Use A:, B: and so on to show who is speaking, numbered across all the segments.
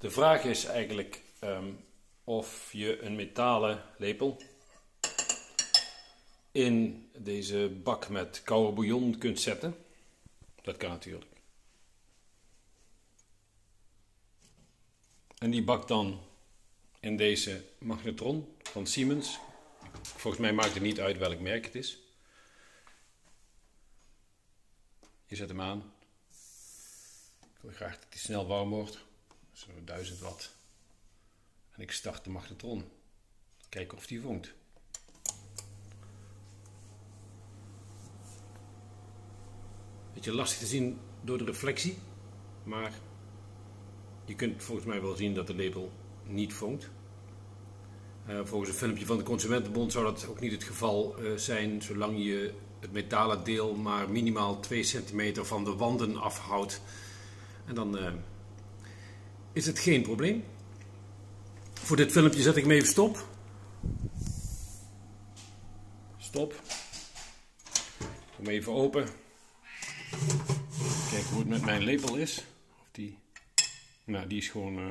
A: De vraag is eigenlijk ehm, of je een metalen lepel in deze bak met koude bouillon kunt zetten. Dat kan natuurlijk. En die bak dan in deze magnetron van Siemens. Volgens mij maakt het niet uit welk merk het is. Je zet hem aan. Ik wil graag dat hij snel warm wordt. Zo'n 1000 watt. En ik start de magnetron. Kijken of die vonkt. Beetje lastig te zien door de reflectie. Maar je kunt volgens mij wel zien dat de lepel niet vonkt. Uh, volgens een filmpje van de Consumentenbond zou dat ook niet het geval uh, zijn zolang je het metalen deel maar minimaal 2 centimeter van de wanden afhoudt. En dan uh, is het geen probleem. Voor dit filmpje zet ik hem even stop. Stop. Kom even open. Kijken hoe het met mijn lepel is. Of die, nou, die is gewoon uh,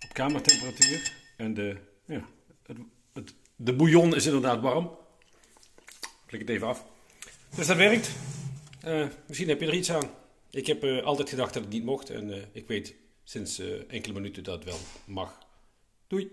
A: op kamertemperatuur. En de, ja, het, het, de bouillon is inderdaad warm. Klik het even af. Dus dat werkt. Uh, misschien heb je er iets aan. Ik heb uh, altijd gedacht dat het niet mocht. En ik weet sinds enkele minuten dat wel mag. Doei!